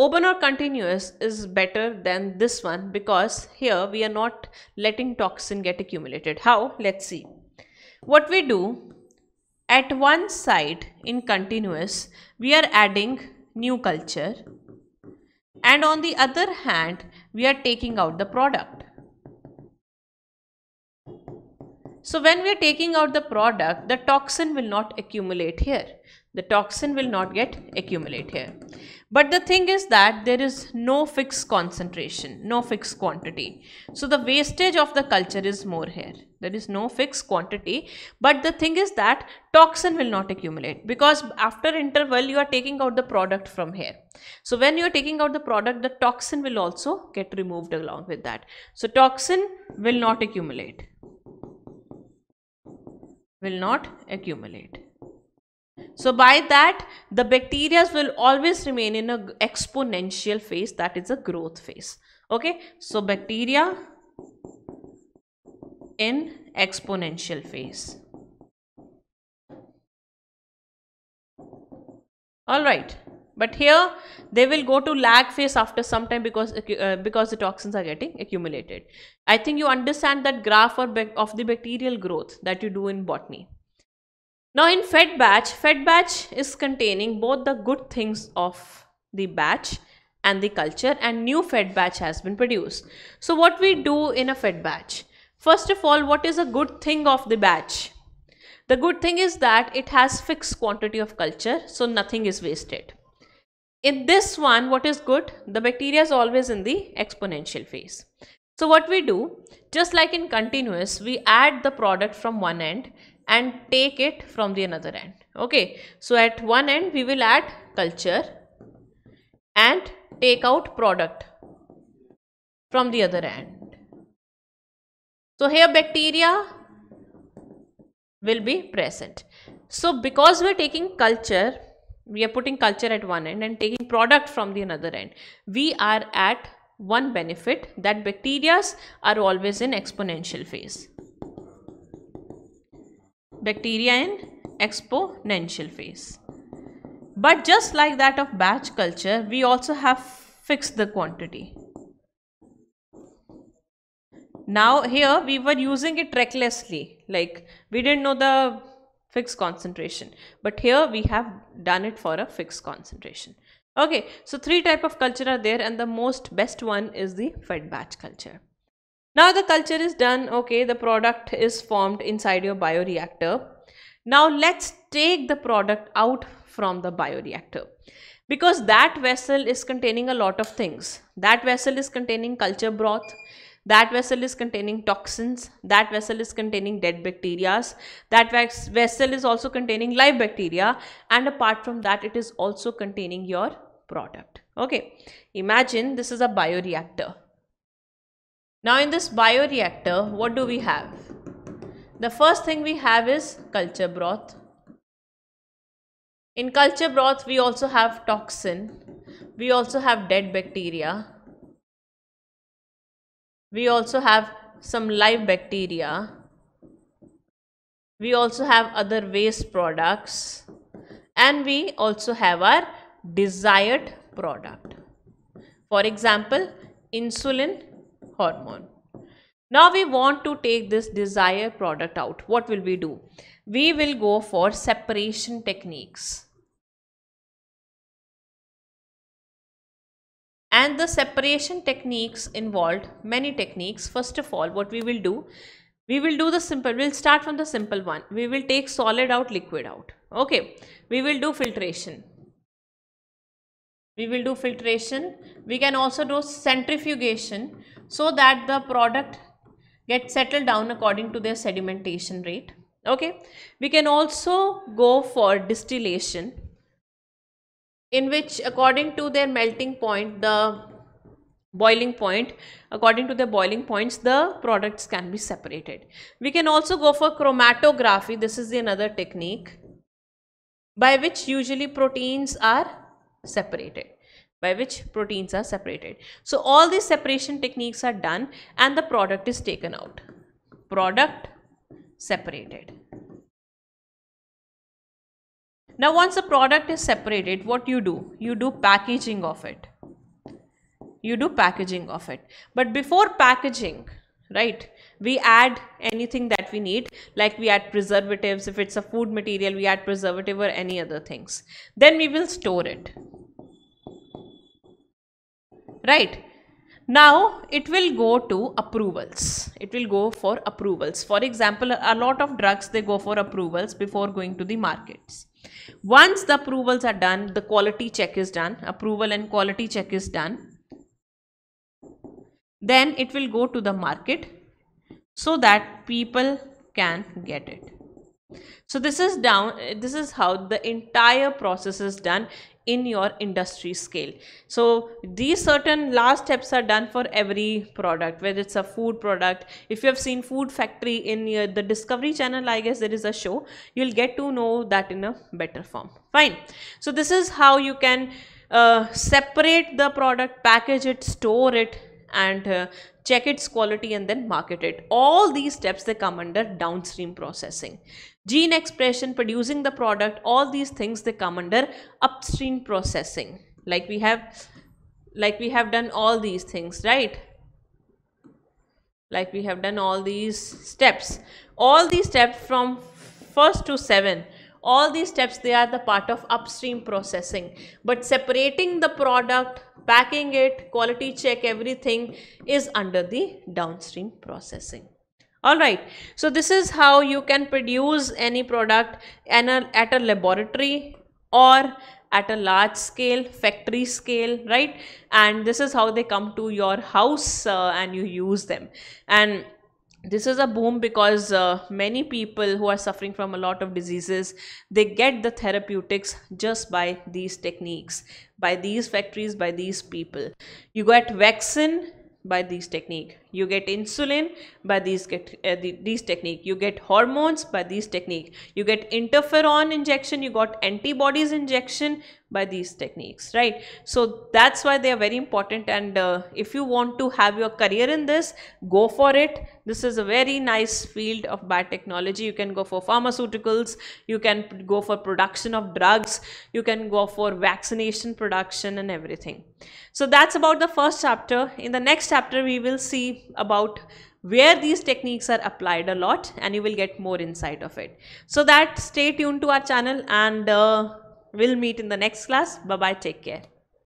Open or continuous is better than this one because here we are not letting toxin get accumulated. How? Let's see. What we do at one side in continuous we are adding new culture and on the other hand we are taking out the product. So when we are taking out the product the toxin will not accumulate here the toxin will not get accumulate here. But the thing is that there is no fixed concentration no fixed quantity. So the wastage of the culture is more here. There is no fixed quantity. But the thing is that toxin will not accumulate because after interval you are taking out the product from here. So when you are taking out the product the toxin will also get removed along with that. So toxin will not accumulate. Will not accumulate so by that, the bacteria will always remain in a exponential phase that is a growth phase. Okay. So bacteria in exponential phase. Alright. But here they will go to lag phase after some time because uh, because the toxins are getting accumulated. I think you understand that graph of the bacterial growth that you do in botany. Now in fed batch, fed batch is containing both the good things of the batch and the culture and new fed batch has been produced. So what we do in a fed batch? First of all, what is a good thing of the batch? The good thing is that it has fixed quantity of culture, so nothing is wasted. In this one, what is good? The bacteria is always in the exponential phase. So what we do, just like in continuous, we add the product from one end and take it from the another end. Okay. So at one end we will add culture and take out product from the other end. So here bacteria will be present. So because we are taking culture we are putting culture at one end and taking product from the another end we are at one benefit that bacteria are always in exponential phase bacteria in exponential phase. But just like that of batch culture, we also have fixed the quantity. Now here we were using it recklessly, like we didn't know the fixed concentration. But here we have done it for a fixed concentration. Okay, so three type of culture are there and the most best one is the fed batch culture. Now the culture is done. Okay, the product is formed inside your bioreactor. Now let's take the product out from the bioreactor because that vessel is containing a lot of things. That vessel is containing culture broth. That vessel is containing toxins. That vessel is containing dead bacteria. That vessel is also containing live bacteria. And apart from that, it is also containing your product. Okay. Imagine this is a bioreactor. Now in this bioreactor, what do we have? The first thing we have is culture broth. In culture broth, we also have toxin. We also have dead bacteria. We also have some live bacteria. We also have other waste products. And we also have our desired product. For example, insulin hormone. Now we want to take this desired product out. What will we do? We will go for separation techniques. And the separation techniques involved many techniques. First of all, what we will do, we will do the simple, we'll start from the simple one. We will take solid out, liquid out. Okay, we will do filtration we will do filtration. We can also do centrifugation so that the product gets settled down according to their sedimentation rate. Okay? We can also go for distillation in which according to their melting point the boiling point according to the boiling points the products can be separated. We can also go for chromatography. This is the another technique by which usually proteins are separated by which proteins are separated. So all these separation techniques are done and the product is taken out. Product separated. Now once the product is separated, what you do? You do packaging of it. You do packaging of it. But before packaging, right, we add anything that we need like we add preservatives. If it's a food material, we add preservative or any other things. Then we will store it right now it will go to approvals. It will go for approvals. For example, a lot of drugs they go for approvals before going to the markets. Once the approvals are done, the quality check is done, approval and quality check is done. Then it will go to the market so that people can get it. So this is down, this is how the entire process is done in your industry scale. So these certain last steps are done for every product, whether it's a food product. If you have seen food factory in your, the discovery channel, I guess there is a show, you'll get to know that in a better form. Fine. So this is how you can uh, separate the product, package it, store it and uh, check its quality and then market it. All these steps they come under downstream processing gene expression producing the product all these things they come under upstream processing. Like we have like we have done all these things right? Like we have done all these steps. All these steps from first to seven all these steps they are the part of upstream processing. But separating the product packing it quality check everything is under the downstream processing Alright, so this is how you can produce any product a, at a laboratory or at a large scale, factory scale, right? And this is how they come to your house uh, and you use them. And this is a boom because uh, many people who are suffering from a lot of diseases they get the therapeutics just by these techniques by these factories by these people you get vaccine by these technique you get insulin by these get uh, the, these technique. You get hormones by these technique. You get interferon injection. You got antibodies injection by these techniques right? So that's why they are very important. And uh, if you want to have your career in this go for it. This is a very nice field of biotechnology. You can go for pharmaceuticals. You can go for production of drugs. You can go for vaccination production and everything. So that's about the first chapter. In the next chapter we will see about where these techniques are applied a lot and you will get more insight of it so that stay tuned to our channel and uh, We'll meet in the next class. Bye bye. Take care.